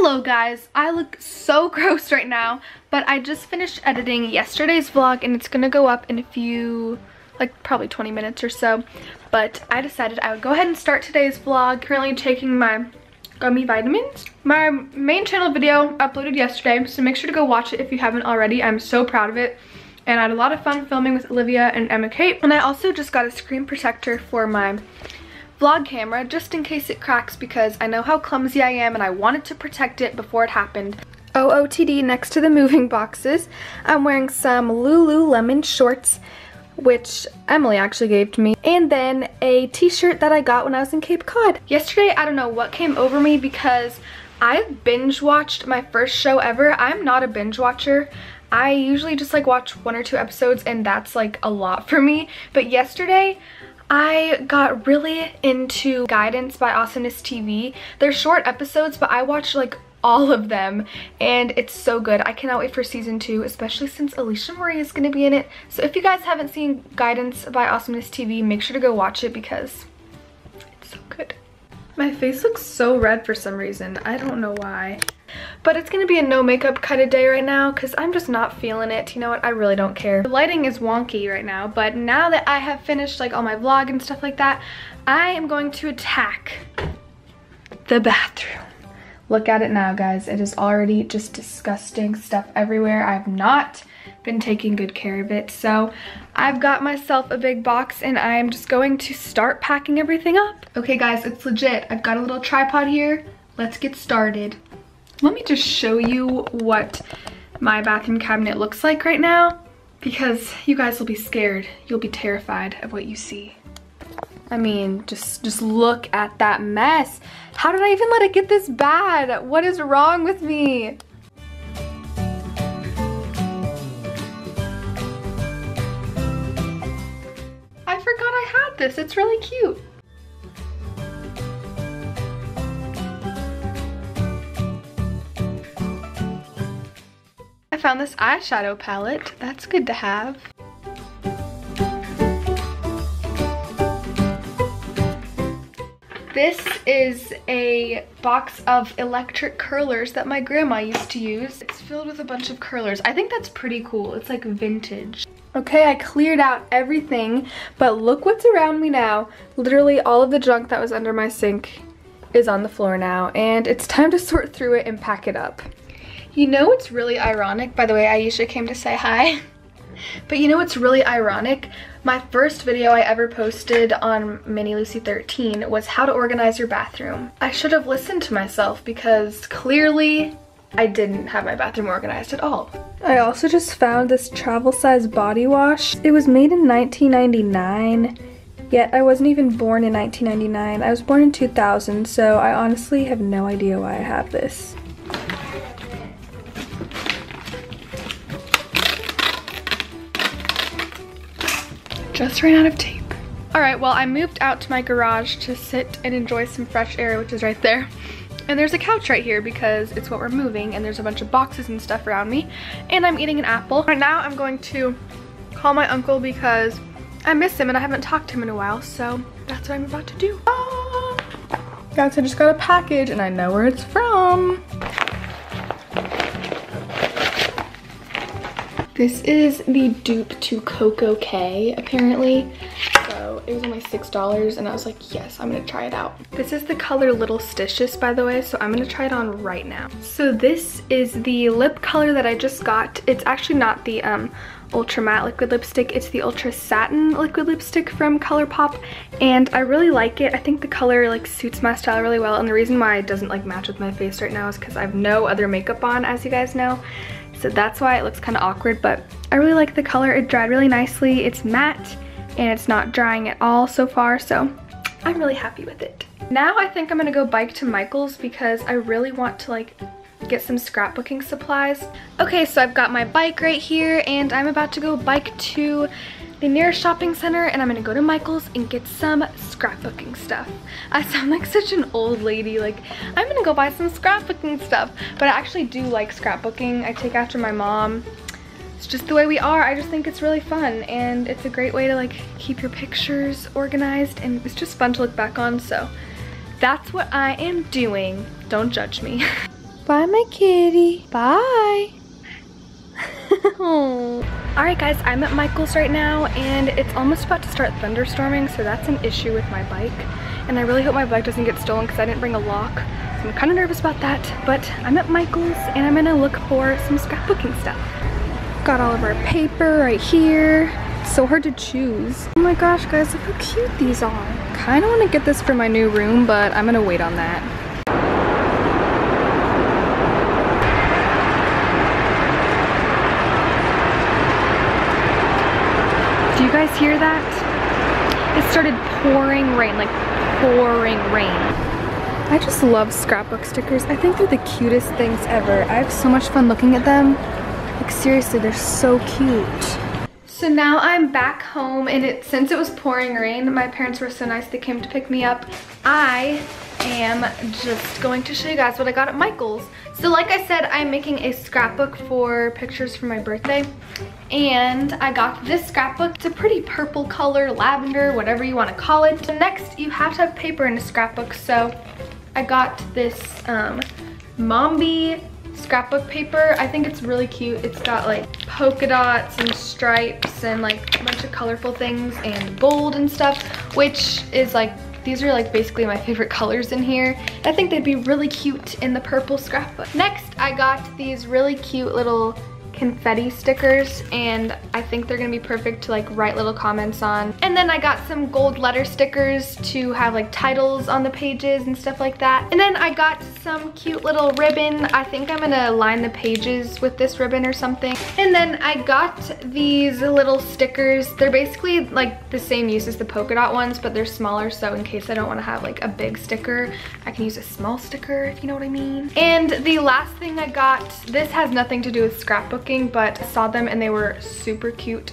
Hello guys, I look so gross right now, but I just finished editing yesterday's vlog and it's gonna go up in a few, like probably 20 minutes or so. But I decided I would go ahead and start today's vlog. Currently taking my gummy vitamins. My main channel video uploaded yesterday, so make sure to go watch it if you haven't already. I'm so proud of it. And I had a lot of fun filming with Olivia and Emma Kate. And I also just got a screen protector for my vlog camera just in case it cracks because I know how clumsy I am and I wanted to protect it before it happened. OOTD next to the moving boxes. I'm wearing some Lululemon shorts which Emily actually gave to me, and then a t-shirt that I got when I was in Cape Cod. Yesterday, I don't know what came over me because I binge watched my first show ever. I'm not a binge watcher. I usually just like watch one or two episodes and that's like a lot for me. But yesterday, I got really into Guidance by Awesomeness TV. They're short episodes, but I watched like all of them and it's so good. I cannot wait for season two, especially since Alisha Marie is going to be in it. So if you guys haven't seen Guidance by Awesomeness TV, make sure to go watch it because it's so good. My face looks so red for some reason. I don't know why. But it's gonna be a no makeup kind of day right now because I'm just not feeling it. You know what? I really don't care. The lighting is wonky right now, but now that I have finished like all my vlog and stuff like that, I am going to attack the bathroom. Look at it now, guys. It is already just disgusting stuff everywhere. I've not been taking good care of it. So I've got myself a big box and I'm just going to start packing everything up. Okay guys, it's legit. I've got a little tripod here. Let's get started. Let me just show you what my bathroom cabinet looks like right now because you guys will be scared. You'll be terrified of what you see. I mean, just, just look at that mess. How did I even let it get this bad? What is wrong with me? I forgot I had this. It's really cute. I found this eyeshadow palette. That's good to have. This is a box of electric curlers that my grandma used to use. It's filled with a bunch of curlers. I think that's pretty cool. It's like vintage. Okay, I cleared out everything, but look what's around me now. Literally all of the junk that was under my sink is on the floor now, and it's time to sort through it and pack it up. You know what's really ironic? By the way, Aisha came to say hi. But you know what's really ironic? My first video I ever posted on Mini Lucie 13 was how to organize your bathroom. I should have listened to myself because clearly I didn't have my bathroom organized at all. I also just found this travel size body wash. It was made in 1999, yet I wasn't even born in 1999. I was born in 2000, so I honestly have no idea why I have this. Just ran out of tape. All right, well, I moved out to my garage to sit and enjoy some fresh air, which is right there. And there's a couch right here because it's what we're moving and there's a bunch of boxes and stuff around me. And I'm eating an apple. Right now I'm going to call my uncle because I miss him and I haven't talked to him in a while. So that's what I'm about to do. Ah! Guys, I just got a package and I know where it's from. This is the dupe to Koko K, apparently. So it was only $6 and I was like, yes, I'm gonna try it out. This is the color Little Stitches, by the way, so I'm gonna try it on right now. So this is the lip color that I just got. It's actually not the um, ultra matte liquid lipstick it's the ultra satin liquid lipstick from ColourPop and I really like it I think the color like suits my style really well and the reason why it doesn't like match with my face right now is because I have no other makeup on as you guys know so that's why it looks kind of awkward, but I really like the color. It dried really nicely. It's matte and it's not drying at all so far, so I'm really happy with it. Now I think I'm gonna go bike to Michael's because I really want to like get some scrapbooking supplies. Okay, so I've got my bike right here and I'm about to go bike to the nearest shopping center and I'm gonna go to Michael's and get some scrapbooking stuff. I sound like such an old lady, like I'm gonna go buy some scrapbooking stuff, but I actually do like scrapbooking. I take after my mom. It's just the way we are. I just think it's really fun and it's a great way to like keep your pictures organized and it's just fun to look back on, so that's what I am doing. Don't judge me. Bye, my kitty. Bye. Alright guys, I'm at Michael's right now and it's almost about to start thunderstorming so that's an issue with my bike. And I really hope my bike doesn't get stolen because I didn't bring a lock. So I'm kind of nervous about that. But I'm at Michael's and I'm gonna look for some scrapbooking stuff. Got all of our paper right here. It's so hard to choose. Oh my gosh guys, look how cute these are. Kind of want to get this for my new room, but I'm gonna wait on that. Do you guys hear that? It started pouring rain, like pouring rain. I just love scrapbook stickers. I think they're the cutest things ever. I have so much fun looking at them. Like seriously, they're so cute. So now I'm back home and it since it was pouring rain, my parents were so nice they came to pick me up. I am just going to show you guys what I got at Michael's. So like I said, I'm making a scrapbook for pictures for my birthday. And I got this scrapbook. It's a pretty purple color, lavender, whatever you want to call it. Next, you have to have paper in a scrapbook. So I got this um, Mambi scrapbook paper. I think it's really cute. It's got like polka dots and stripes and like a bunch of colorful things and gold and stuff, which is like these are like basically my favorite colors in here. I think they'd be really cute in the purple scrapbook. Next, I got these really cute little confetti stickers and I think they're gonna be perfect to like write little comments on. And then I got some gold letter stickers to have like titles on the pages and stuff like that. And then I got some cute little ribbon. I think I'm gonna line the pages with this ribbon or something. And then I got these little stickers. They're basically like the same use as the polka dot ones, but they're smaller. So in case I don't wanna have like a big sticker, I can use a small sticker, if you know what I mean. And the last thing I got, this has nothing to do with scrapbook looking, but saw them and they were super cute.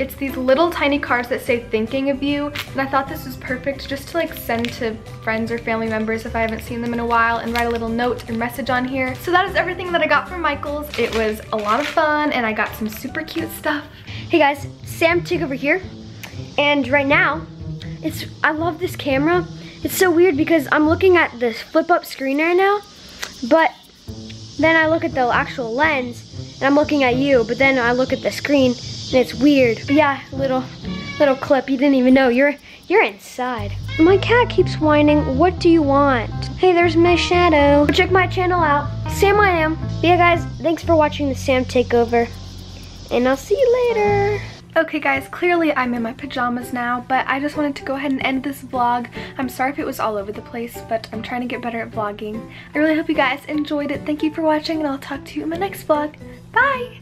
It's these little tiny cards that say thinking of you and I thought this was perfect just to like send to friends or family members if I haven't seen them in a while and write a little note and message on here. So that is everything that I got from Michaels. It was a lot of fun and I got some super cute stuff. Hey guys, Sam Tick over here and right now it's I love this camera. It's so weird because I'm looking at this flip up screen right now but then I look at the actual lens and I'm looking at you, but then I look at the screen and it's weird. But yeah, little little clip, you didn't even know. You're you're inside. My cat keeps whining, what do you want? Hey, there's my shadow. Go check my channel out, Sam I am. But yeah guys, thanks for watching the Sam Takeover. And I'll see you later. Okay guys, clearly I'm in my pajamas now, but I just wanted to go ahead and end this vlog. I'm sorry if it was all over the place, but I'm trying to get better at vlogging. I really hope you guys enjoyed it. Thank you for watching, and I'll talk to you in my next vlog. Bye!